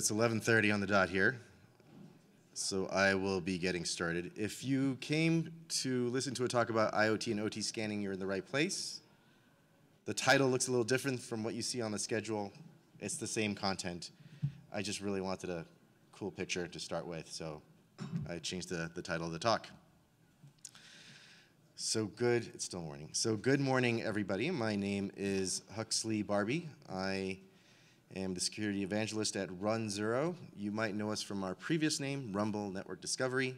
It's 11:30 on the dot here, so I will be getting started. If you came to listen to a talk about IoT and OT scanning, you're in the right place. The title looks a little different from what you see on the schedule. It's the same content. I just really wanted a cool picture to start with, so I changed the, the title of the talk. So good, it's still morning. So good morning, everybody. My name is Huxley Barbee. I am the security evangelist at runZero. You might know us from our previous name, Rumble Network Discovery.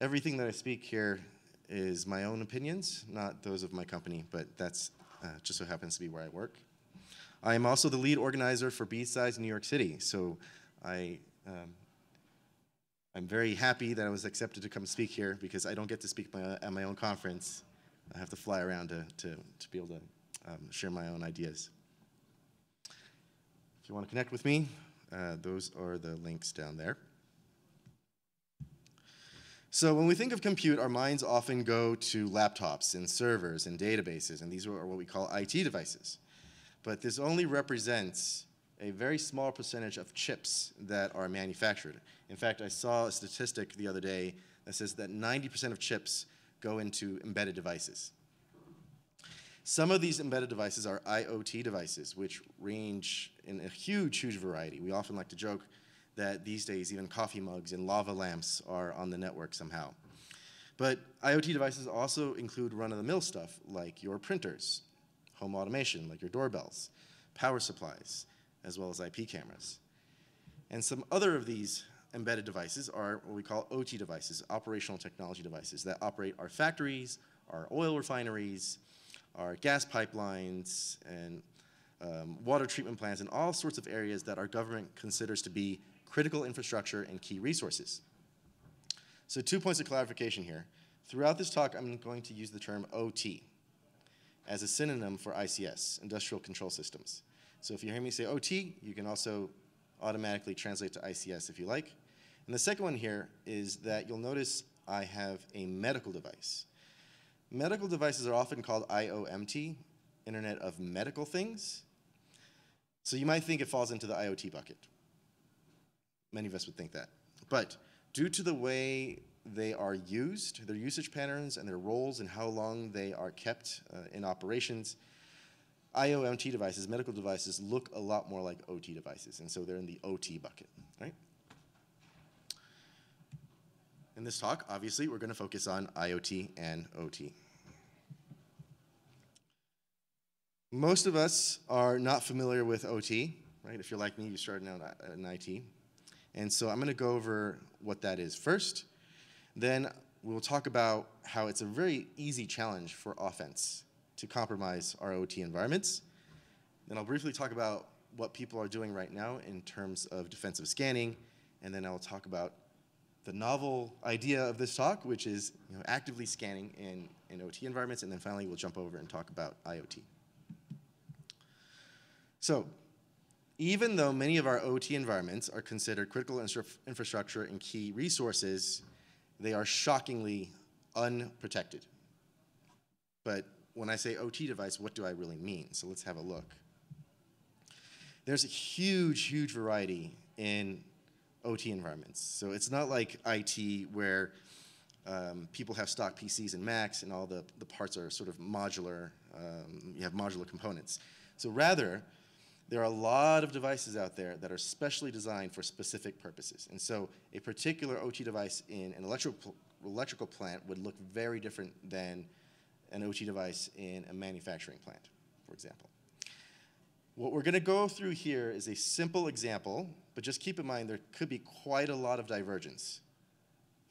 Everything that I speak here is my own opinions, not those of my company, but that's uh, just so happens to be where I work. I am also the lead organizer for B-Sides New York City, so I, um, I'm very happy that I was accepted to come speak here because I don't get to speak my, at my own conference. I have to fly around to, to, to be able to um, share my own ideas. If you want to connect with me, uh, those are the links down there. So when we think of compute, our minds often go to laptops and servers and databases, and these are what we call IT devices. But this only represents a very small percentage of chips that are manufactured. In fact, I saw a statistic the other day that says that 90% of chips go into embedded devices. Some of these embedded devices are IoT devices, which range in a huge, huge variety. We often like to joke that these days even coffee mugs and lava lamps are on the network somehow. But IoT devices also include run-of-the-mill stuff like your printers, home automation like your doorbells, power supplies, as well as IP cameras. And some other of these embedded devices are what we call OT devices, operational technology devices, that operate our factories, our oil refineries, our gas pipelines and um, water treatment plants and all sorts of areas that our government considers to be critical infrastructure and key resources. So two points of clarification here. Throughout this talk, I'm going to use the term OT as a synonym for ICS, Industrial Control Systems. So if you hear me say OT, you can also automatically translate to ICS if you like. And the second one here is that you'll notice I have a medical device. Medical devices are often called IOMT, Internet of Medical Things. So you might think it falls into the IoT bucket. Many of us would think that. But due to the way they are used, their usage patterns and their roles and how long they are kept uh, in operations, IOMT devices, medical devices, look a lot more like OT devices, and so they're in the OT bucket, right? In this talk, obviously, we're going to focus on IoT and OT. Most of us are not familiar with OT, right? If you're like me, you started out in IT. And so I'm going to go over what that is first. Then we'll talk about how it's a very easy challenge for offense to compromise our OT environments. Then I'll briefly talk about what people are doing right now in terms of defensive scanning. And then I'll talk about the novel idea of this talk, which is you know, actively scanning in, in OT environments. And then finally, we'll jump over and talk about IoT. So even though many of our OT environments are considered critical infrastructure and key resources, they are shockingly unprotected. But when I say OT device, what do I really mean? So let's have a look. There's a huge, huge variety in OT environments. So it's not like IT where um, people have stock PCs and Macs and all the, the parts are sort of modular, um, you have modular components. So rather, there are a lot of devices out there that are specially designed for specific purposes. And so a particular OT device in an electrical, electrical plant would look very different than an OT device in a manufacturing plant, for example. What we're going to go through here is a simple example, but just keep in mind there could be quite a lot of divergence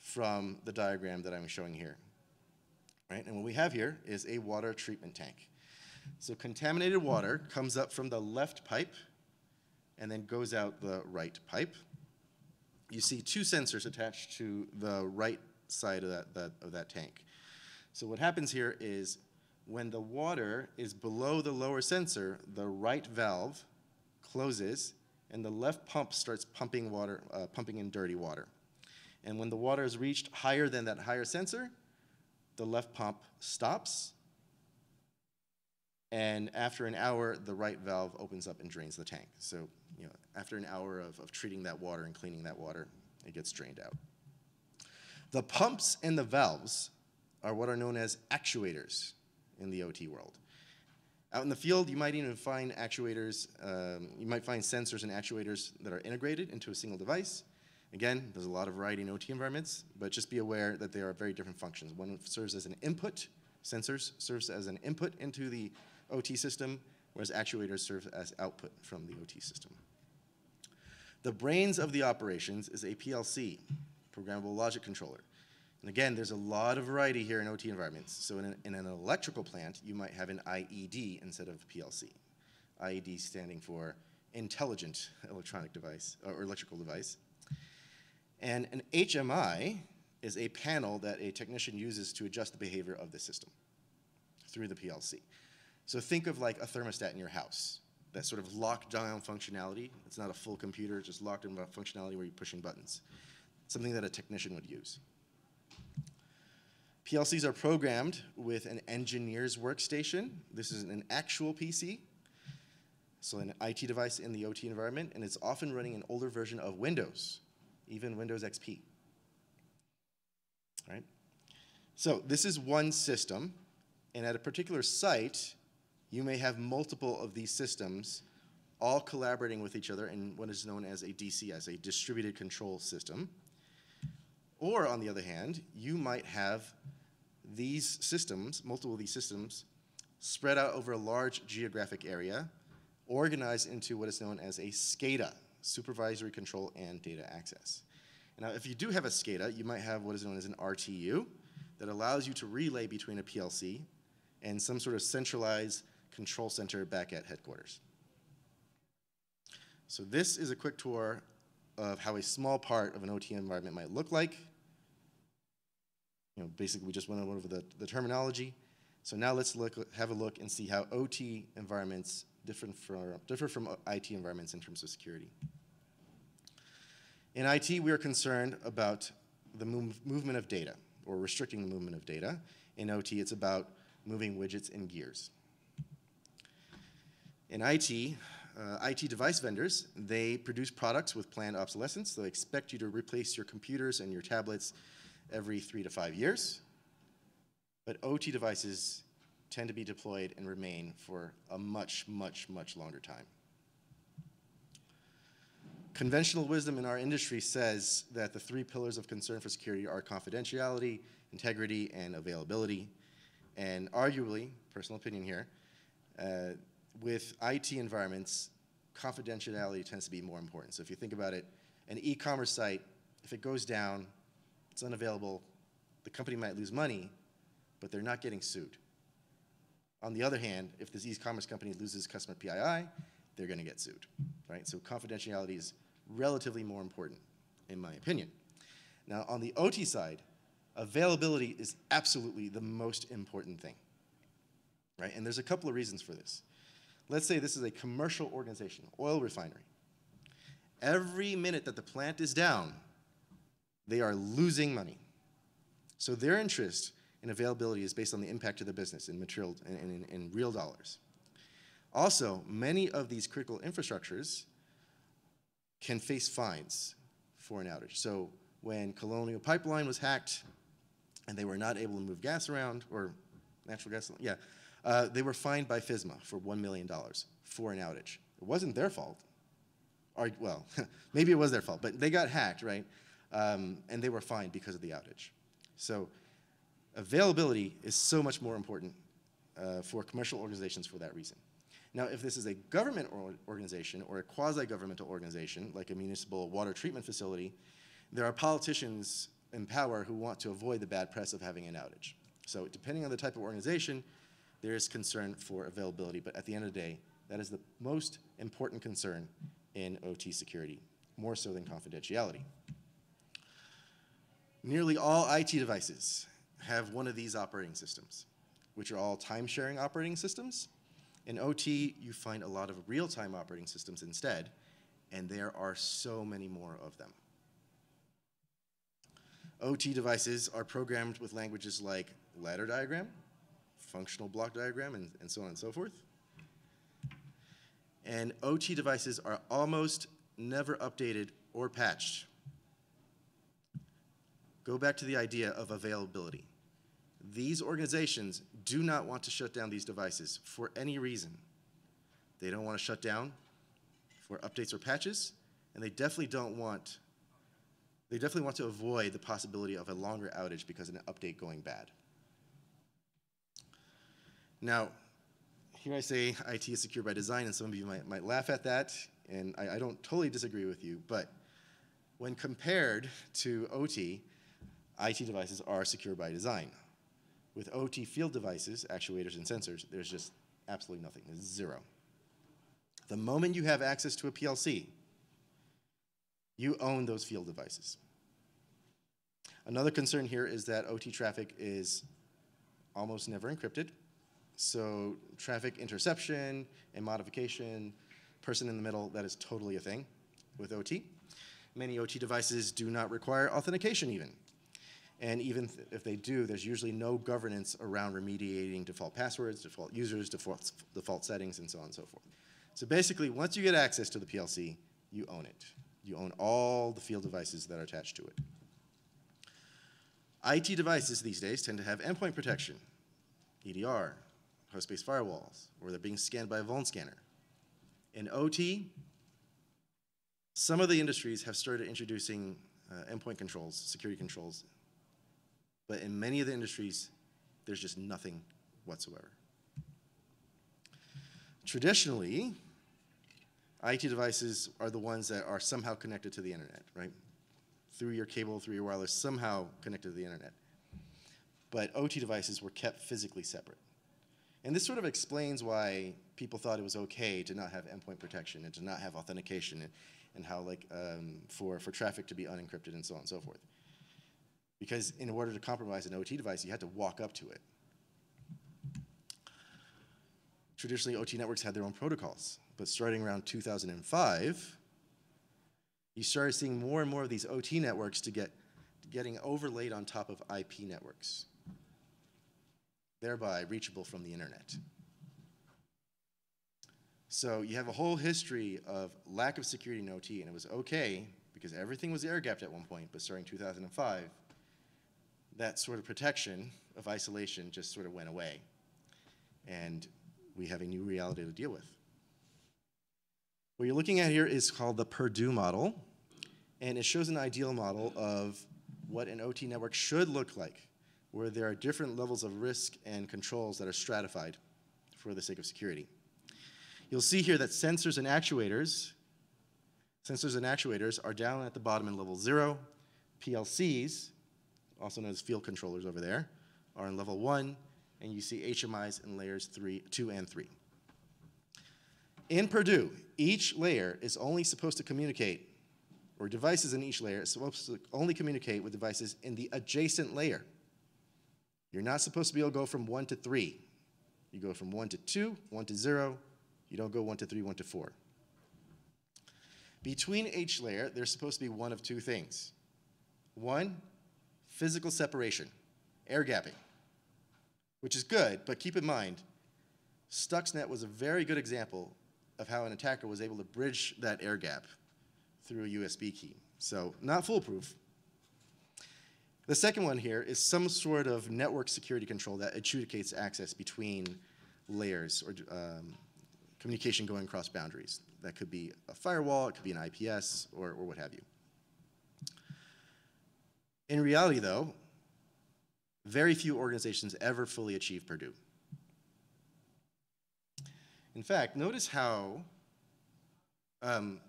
from the diagram that I'm showing here. Right? And what we have here is a water treatment tank. So contaminated water comes up from the left pipe and then goes out the right pipe. You see two sensors attached to the right side of that, that, of that tank. So what happens here is when the water is below the lower sensor, the right valve closes and the left pump starts pumping water, uh, pumping in dirty water. And when the water is reached higher than that higher sensor, the left pump stops And after an hour, the right valve opens up and drains the tank. So, you know, after an hour of, of treating that water and cleaning that water, it gets drained out. The pumps and the valves are what are known as actuators in the OT world. Out in the field, you might even find actuators, um, you might find sensors and actuators that are integrated into a single device. Again, there's a lot of variety in OT environments, but just be aware that there are very different functions. One serves as an input, sensors serves as an input into the OT system, whereas actuators serve as output from the OT system. The brains of the operations is a PLC, programmable logic controller. And again, there's a lot of variety here in OT environments. So in an, in an electrical plant, you might have an IED instead of PLC. IED standing for intelligent electronic device or electrical device. And an HMI is a panel that a technician uses to adjust the behavior of the system through the PLC. So think of like a thermostat in your house, that sort of locked down functionality. It's not a full computer, it's just locked in functionality where you're pushing buttons. Something that a technician would use. PLCs are programmed with an engineer's workstation. This is an actual PC, so an IT device in the OT environment, and it's often running an older version of Windows, even Windows XP. All right? So this is one system, and at a particular site, you may have multiple of these systems all collaborating with each other in what is known as a DCS, a distributed control system. Or on the other hand, you might have these systems, multiple of these systems, spread out over a large geographic area, organized into what is known as a SCADA, Supervisory Control and Data Access. Now, if you do have a SCADA, you might have what is known as an RTU that allows you to relay between a PLC and some sort of centralized control center back at headquarters. So this is a quick tour of how a small part of an OT environment might look like you know, basically we just went over the, the terminology. So now let's look, have a look and see how OT environments differ from, differ from IT environments in terms of security. In IT, we are concerned about the move, movement of data or restricting the movement of data. In OT, it's about moving widgets and gears. In IT, uh, IT device vendors, they produce products with planned obsolescence. They expect you to replace your computers and your tablets every three to five years. But OT devices tend to be deployed and remain for a much, much, much longer time. Conventional wisdom in our industry says that the three pillars of concern for security are confidentiality, integrity, and availability. And arguably, personal opinion here, uh, with IT environments, confidentiality tends to be more important. So if you think about it, an e-commerce site, if it goes down, it's unavailable, the company might lose money, but they're not getting sued. On the other hand, if this e-commerce company loses customer PII, they're going to get sued, right? So confidentiality is relatively more important, in my opinion. Now, on the OT side, availability is absolutely the most important thing, right? And there's a couple of reasons for this. Let's say this is a commercial organization, oil refinery. Every minute that the plant is down, they are losing money. So their interest in availability is based on the impact to the business in material in, in, in real dollars. Also, many of these critical infrastructures can face fines for an outage. So when Colonial Pipeline was hacked and they were not able to move gas around, or natural gas, yeah, uh, they were fined by PHMSA for $1 million for an outage. It wasn't their fault. Or, well, maybe it was their fault, but they got hacked, right? um, and they were fined because of the outage. So availability is so much more important uh, for commercial organizations for that reason. Now, if this is a government or organization or a quasi-governmental organization, like a municipal water treatment facility, there are politicians in power who want to avoid the bad press of having an outage. So depending on the type of organization, there is concern for availability, but at the end of the day, that is the most important concern in OT security, more so than confidentiality. Nearly all IT devices have one of these operating systems, which are all time-sharing operating systems. In OT, you find a lot of real-time operating systems instead, and there are so many more of them. OT devices are programmed with languages like ladder diagram, functional block diagram, and, and so on and so forth. And OT devices are almost never updated or patched. Go back to the idea of availability. These organizations do not want to shut down these devices for any reason. They don't want to shut down for updates or patches, and they definitely don't want they definitely want to avoid the possibility of a longer outage because of an update going bad. Now, here I say IT is secure by design, and some of you might, might laugh at that, and I, I don't totally disagree with you, but when compared to OT, IT devices are secure by design. With OT field devices, actuators, and sensors, there's just absolutely nothing. There's zero. The moment you have access to a PLC, you own those field devices. Another concern here is that OT traffic is almost never encrypted. So traffic interception and modification, person in the middle, that is totally a thing with OT. Many OT devices do not require authentication even. And even if they do, there's usually no governance around remediating default passwords, default users, default, default settings, and so on and so forth. So basically, once you get access to the PLC, you own it. You own all the field devices that are attached to it. IT devices these days tend to have endpoint protection, EDR, host-based firewalls, or they're being scanned by a vuln scanner. In OT, some of the industries have started introducing uh, endpoint controls, security controls, but in many of the industries, there's just nothing whatsoever. Traditionally, IT devices are the ones that are somehow connected to the internet, right? Through your cable, through your wireless, somehow connected to the internet. But OT devices were kept physically separate. And this sort of explains why people thought it was okay to not have endpoint protection and to not have authentication and, and how like um, for, for traffic to be unencrypted and so on and so forth. Because in order to compromise an OT device, you had to walk up to it. Traditionally, OT networks had their own protocols, but starting around 2005, you started seeing more and more of these OT networks to get getting overlaid on top of IP networks, thereby reachable from the internet. So you have a whole history of lack of security in OT, and it was okay because everything was air gapped at one point, but starting 2005, that sort of protection of isolation just sort of went away. And we have a new reality to deal with. What you're looking at here is called the Purdue model, and it shows an ideal model of what an OT network should look like, where there are different levels of risk and controls that are stratified for the sake of security. You'll see here that sensors and actuators, sensors and actuators are down at the bottom in level zero. PLCs, also known as field controllers over there, are in level one, and you see HMIs in layers three, two and three. In Purdue, each layer is only supposed to communicate, or devices in each layer is supposed to only communicate with devices in the adjacent layer. You're not supposed to be able to go from one to three. You go from one to two, one to zero. You don't go one to three, one to four. Between each layer, there's supposed to be one of two things. One, physical separation, air gapping which is good, but keep in mind, Stuxnet was a very good example of how an attacker was able to bridge that air gap through a USB key. So not foolproof. The second one here is some sort of network security control that adjudicates access between layers or um, communication going across boundaries. That could be a firewall, it could be an IPS, or, or what have you. In reality, though, very few organizations ever fully achieve Purdue. In fact, notice how, um,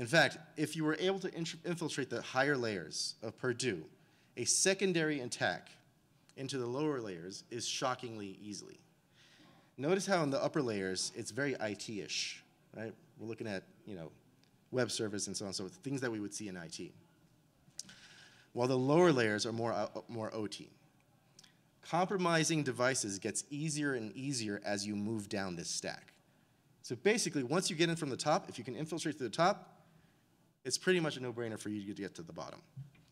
in fact, if you were able to infiltrate the higher layers of Purdue, a secondary attack into the lower layers is shockingly easily. Notice how in the upper layers, it's very IT-ish, right? We're looking at, you know, web service and so on, so things that we would see in IT while the lower layers are more, uh, more OT. Compromising devices gets easier and easier as you move down this stack. So basically, once you get in from the top, if you can infiltrate to the top, it's pretty much a no-brainer for you to get to the bottom.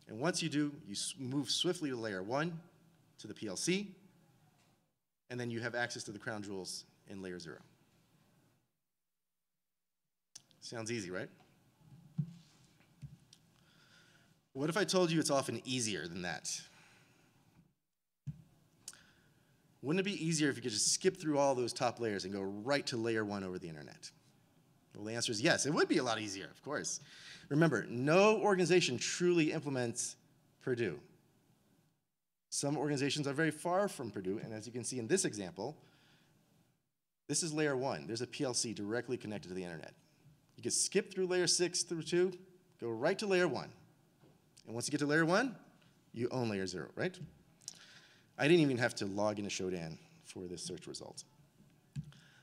And once you do, you move swiftly to layer one, to the PLC, and then you have access to the crown jewels in layer zero. Sounds easy, right? What if I told you it's often easier than that? Wouldn't it be easier if you could just skip through all those top layers and go right to layer one over the internet? Well, the answer is yes, it would be a lot easier, of course. Remember, no organization truly implements Purdue. Some organizations are very far from Purdue, and as you can see in this example, this is layer one. There's a PLC directly connected to the internet. You can skip through layer six through two, go right to layer one. And once you get to layer one, you own layer zero, right? I didn't even have to log into Shodan for this search result.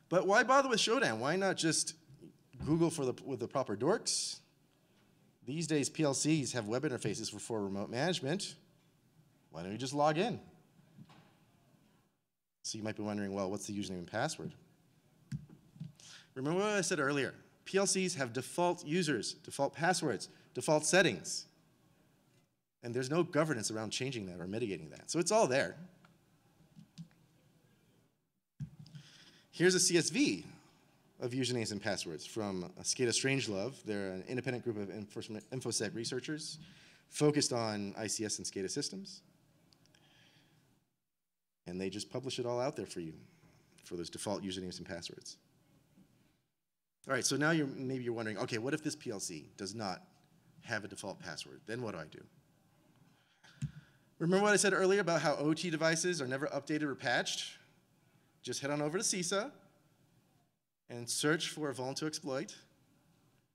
But why bother with Shodan? Why not just Google for the, with the proper dorks? These days, PLCs have web interfaces for, for remote management. Why don't you just log in? So you might be wondering, well, what's the username and password? Remember what I said earlier. PLCs have default users, default passwords, default settings. And there's no governance around changing that or mitigating that. So it's all there. Here's a CSV of usernames and passwords from SCADA Strangelove. They're an independent group of InfoSec researchers focused on ICS and SCADA systems. And they just publish it all out there for you for those default usernames and passwords. All right, so now you're, maybe you're wondering, okay, what if this PLC does not have a default password? Then what do I do? Remember what I said earlier about how OT devices are never updated or patched? Just head on over to CISA and search for a vuln to exploit.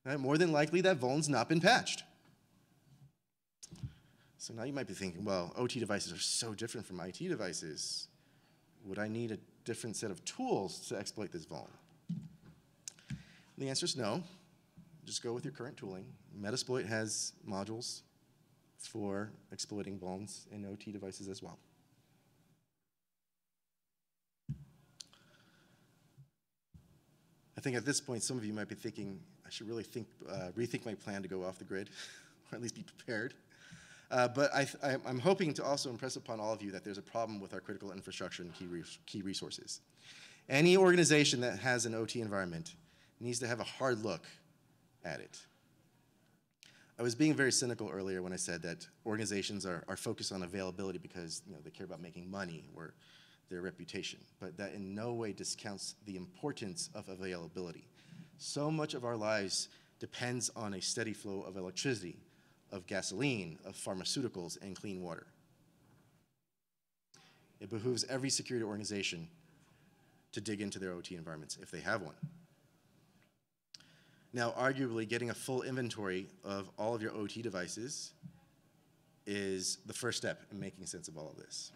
Right? More than likely, that vuln's not been patched. So now you might be thinking, well, OT devices are so different from IT devices. Would I need a different set of tools to exploit this vuln? The answer is no. Just go with your current tooling. Metasploit has modules for exploiting vulns in OT devices as well. I think at this point, some of you might be thinking, I should really think, uh, rethink my plan to go off the grid, or at least be prepared. Uh, but I, am hoping to also impress upon all of you that there's a problem with our critical infrastructure and key, re key resources. Any organization that has an OT environment needs to have a hard look at it. I was being very cynical earlier when I said that organizations are, are focused on availability because you know, they care about making money their reputation, but that in no way discounts the importance of availability. So much of our lives depends on a steady flow of electricity, of gasoline, of pharmaceuticals, and clean water. It behooves every security organization to dig into their OT environments if they have one. Now, arguably, getting a full inventory of all of your OT devices is the first step in making sense of all of this.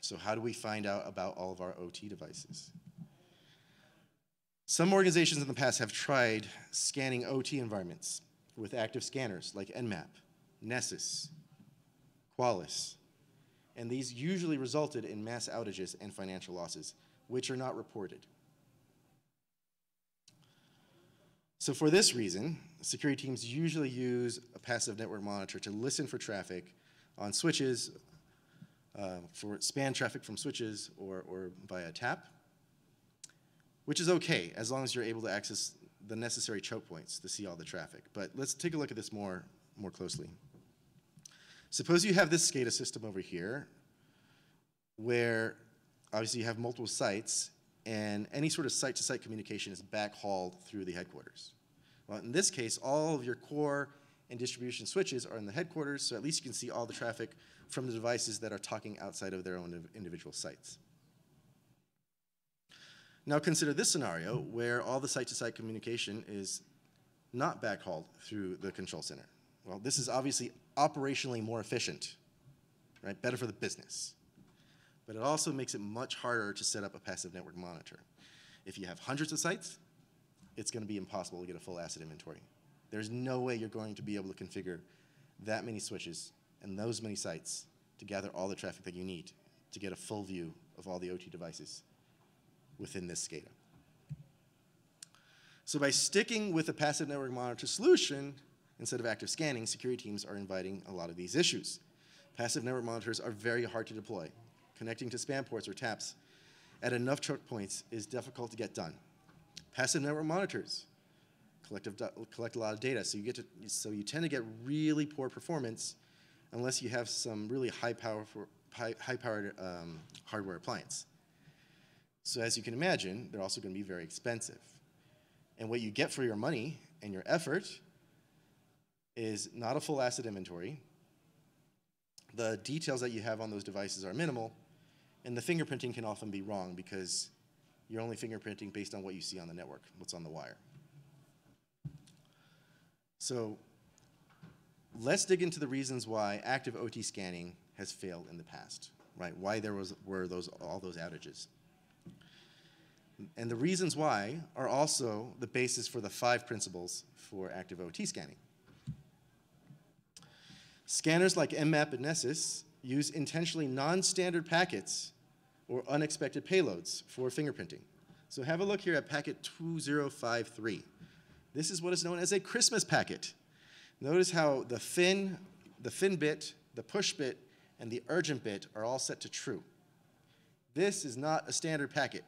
So how do we find out about all of our OT devices? Some organizations in the past have tried scanning OT environments with active scanners like Nmap, Nessus, Qualys, and these usually resulted in mass outages and financial losses, which are not reported. So for this reason, security teams usually use a passive network monitor to listen for traffic on switches, uh, for span traffic from switches or, or via tap, which is okay as long as you're able to access the necessary choke points to see all the traffic. But let's take a look at this more, more closely. Suppose you have this SCADA system over here where obviously you have multiple sites and any sort of site-to-site -site communication is backhauled through the headquarters. Well, in this case, all of your core and distribution switches are in the headquarters, so at least you can see all the traffic from the devices that are talking outside of their own individual sites. Now consider this scenario where all the site-to-site -site communication is not backhauled through the control center. Well, this is obviously operationally more efficient, right? Better for the business but it also makes it much harder to set up a passive network monitor. If you have hundreds of sites, it's going to be impossible to get a full asset inventory. There's no way you're going to be able to configure that many switches and those many sites to gather all the traffic that you need to get a full view of all the OT devices within this SCADA. So by sticking with a passive network monitor solution, instead of active scanning, security teams are inviting a lot of these issues. Passive network monitors are very hard to deploy connecting to span ports or taps at enough choke points is difficult to get done. Passive network monitors collect, collect a lot of data. So you, get to, so you tend to get really poor performance unless you have some really high, power for, high, high powered um, hardware appliance. So as you can imagine, they're also going to be very expensive. And what you get for your money and your effort is not a full asset inventory. The details that you have on those devices are minimal, and the fingerprinting can often be wrong because you're only fingerprinting based on what you see on the network, what's on the wire. So let's dig into the reasons why active OT scanning has failed in the past, right? Why there was, were those, all those outages. And the reasons why are also the basis for the five principles for active OT scanning. Scanners like Nmap and Nessus use intentionally non-standard packets or unexpected payloads for fingerprinting. So have a look here at packet 2053. This is what is known as a Christmas packet. Notice how the fin, the fin bit, the push bit, and the urgent bit are all set to true. This is not a standard packet.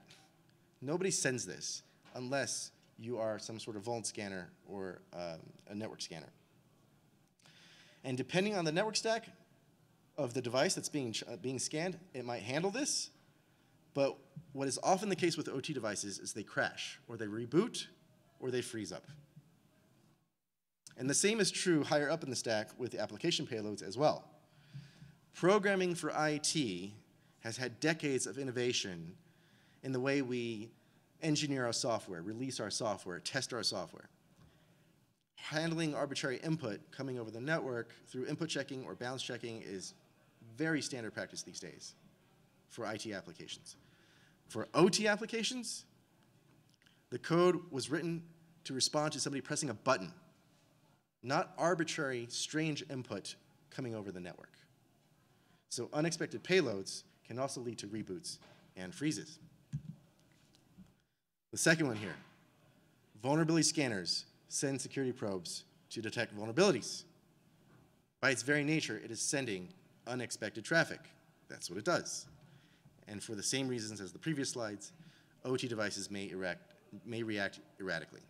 Nobody sends this unless you are some sort of vuln scanner or um, a network scanner. And depending on the network stack of the device that's being, uh, being scanned, it might handle this. But what is often the case with OT devices is they crash, or they reboot, or they freeze up. And the same is true higher up in the stack with the application payloads as well. Programming for IT has had decades of innovation in the way we engineer our software, release our software, test our software. Handling arbitrary input coming over the network through input checking or bounds checking is very standard practice these days for IT applications. For OT applications, the code was written to respond to somebody pressing a button, not arbitrary, strange input coming over the network. So unexpected payloads can also lead to reboots and freezes. The second one here, vulnerability scanners send security probes to detect vulnerabilities. By its very nature, it is sending unexpected traffic. That's what it does. And for the same reasons as the previous slides, OT devices may, erect, may react erratically.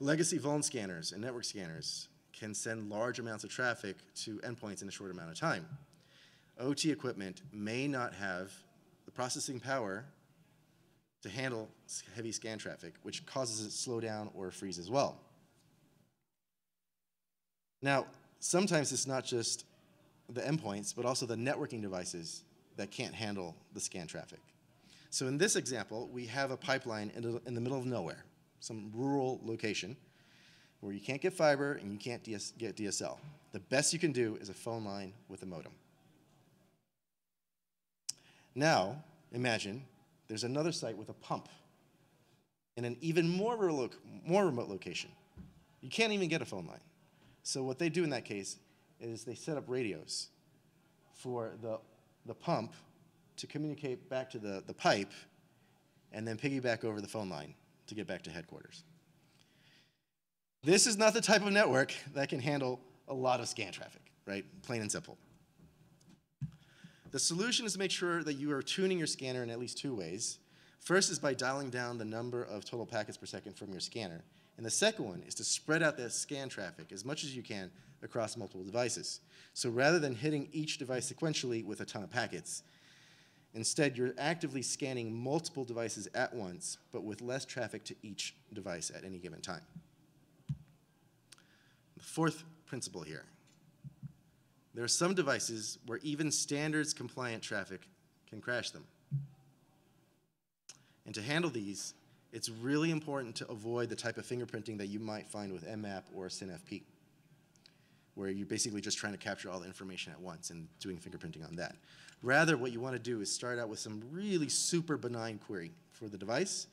Legacy vuln scanners and network scanners can send large amounts of traffic to endpoints in a short amount of time. OT equipment may not have the processing power to handle heavy scan traffic, which causes it to slow down or freeze as well. Now, sometimes it's not just the endpoints, but also the networking devices that can't handle the scan traffic. So in this example, we have a pipeline in the, in the middle of nowhere, some rural location, where you can't get fiber and you can't DS, get DSL. The best you can do is a phone line with a modem. Now, imagine there's another site with a pump in an even more remote, more remote location. You can't even get a phone line. So what they do in that case is they set up radios for the, the pump to communicate back to the, the pipe and then piggyback over the phone line to get back to headquarters. This is not the type of network that can handle a lot of scan traffic, right? Plain and simple. The solution is to make sure that you are tuning your scanner in at least two ways. First is by dialing down the number of total packets per second from your scanner. And the second one is to spread out that scan traffic as much as you can across multiple devices. So rather than hitting each device sequentially with a ton of packets, instead you're actively scanning multiple devices at once, but with less traffic to each device at any given time. The fourth principle here there are some devices where even standards compliant traffic can crash them. And to handle these, it's really important to avoid the type of fingerprinting that you might find with Nmap or SinFP, where you're basically just trying to capture all the information at once and doing fingerprinting on that. Rather, what you want to do is start out with some really super benign query for the device,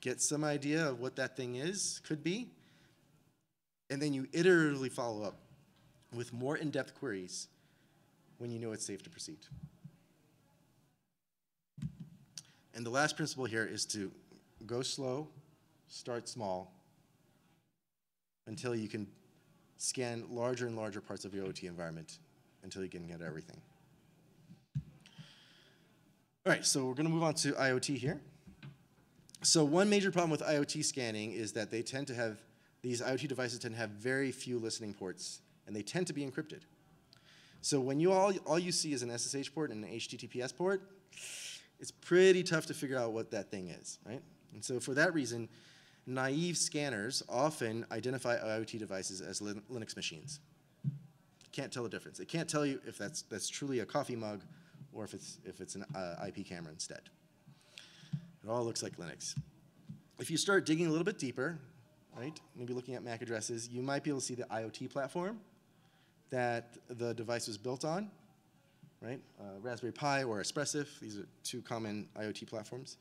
get some idea of what that thing is, could be, and then you iteratively follow up with more in-depth queries when you know it's safe to proceed. And the last principle here is to go slow, start small, until you can scan larger and larger parts of your OT environment until you can get everything. All right, so we're going to move on to IoT here. So one major problem with IoT scanning is that they tend to have, these IoT devices tend to have very few listening ports, and they tend to be encrypted. So when you all, all you see is an SSH port and an HTTPS port, it's pretty tough to figure out what that thing is, right? And so for that reason, naive scanners often identify IoT devices as Linux machines. Can't tell the difference. It can't tell you if that's, that's truly a coffee mug or if it's, if it's an uh, IP camera instead. It all looks like Linux. If you start digging a little bit deeper, right, maybe looking at MAC addresses, you might be able to see the IoT platform that the device was built on, right? Uh, Raspberry Pi or Espressif, these are two common IoT platforms.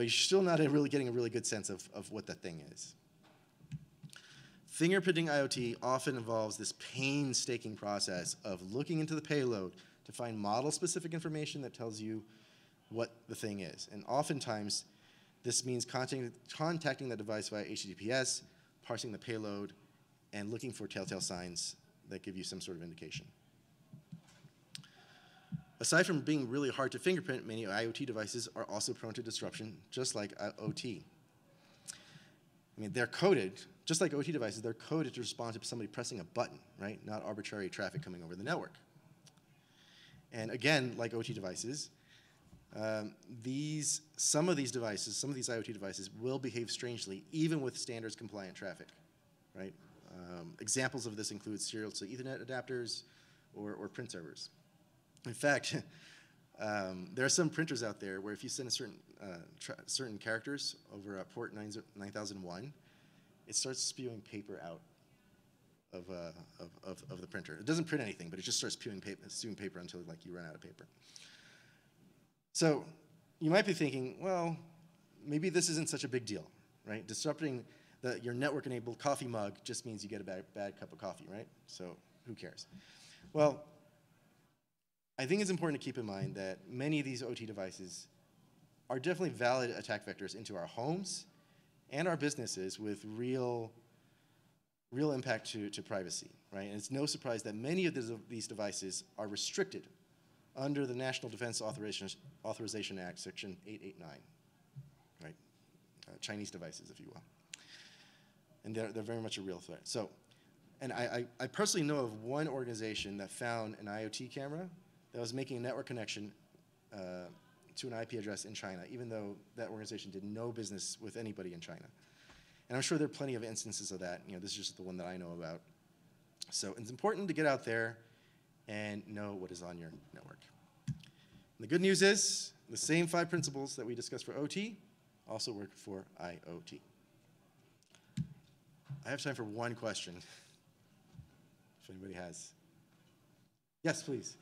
But you're still not really getting a really good sense of, of what that thing is. Fingerprinting IoT often involves this painstaking process of looking into the payload to find model-specific information that tells you what the thing is. And oftentimes, this means contacting, contacting the device via HTTPS, parsing the payload, and looking for telltale signs that give you some sort of indication. Aside from being really hard to fingerprint, many IoT devices are also prone to disruption, just like OT. I mean, they're coded, just like OT devices, they're coded to respond to somebody pressing a button, right? Not arbitrary traffic coming over the network. And again, like OT devices, um, these, some of these devices, some of these IoT devices will behave strangely even with standards compliant traffic, right? Um, examples of this include serial to Ethernet adapters or, or print servers. In fact, um, there are some printers out there where if you send a certain, uh, certain characters over a port 9001, it starts spewing paper out of, uh, of, of, of, the printer. It doesn't print anything, but it just starts spewing paper, spewing paper until like you run out of paper. So you might be thinking, well, maybe this isn't such a big deal, right? Disrupting the, your network-enabled coffee mug just means you get a bad, bad cup of coffee, right? So who cares? Well, I think it's important to keep in mind that many of these OT devices are definitely valid attack vectors into our homes and our businesses with real, real impact to, to privacy, right? And it's no surprise that many of these devices are restricted under the National Defense Authorization, Authorization Act, Section 889, right? Uh, Chinese devices, if you will. And they're, they're very much a real threat. So, and I, I, I personally know of one organization that found an IoT camera that was making a network connection uh, to an IP address in China, even though that organization did no business with anybody in China. And I'm sure there are plenty of instances of that. You know, this is just the one that I know about. So it's important to get out there and know what is on your network. And the good news is the same five principles that we discussed for OT also work for IoT. I have time for one question, if anybody has. Yes, please.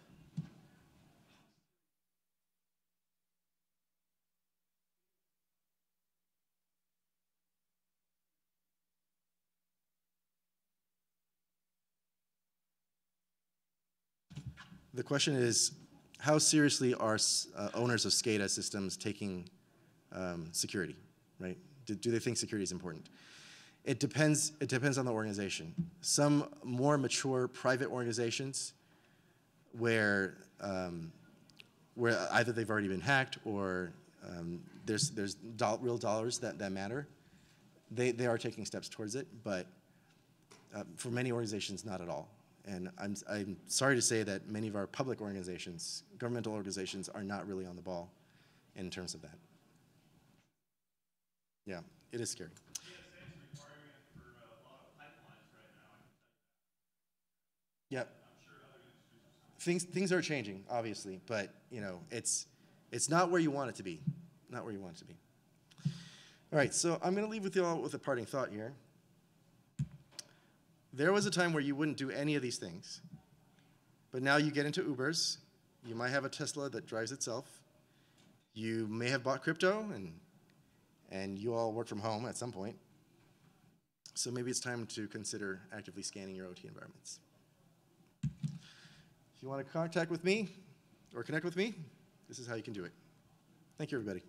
The question is, how seriously are uh, owners of SCADA systems taking um, security, right? Do, do, they think security is important? It depends, it depends on the organization. Some more mature private organizations where, um, where either they've already been hacked or um, there's, there's do real dollars that, that matter, they, they are taking steps towards it, but uh, for many organizations, not at all. And I'm, I'm sorry to say that many of our public organizations, governmental organizations, are not really on the ball in terms of that. Yeah, it is scary. Yeah. Things, things are changing, obviously, but you know, it's, it's not where you want it to be. Not where you want it to be. All right, so I'm going to leave with you all with a parting thought here. There was a time where you wouldn't do any of these things, but now you get into Ubers. You might have a Tesla that drives itself. You may have bought crypto, and, and you all work from home at some point. So maybe it's time to consider actively scanning your OT environments. If you want to contact with me or connect with me, this is how you can do it. Thank you, everybody.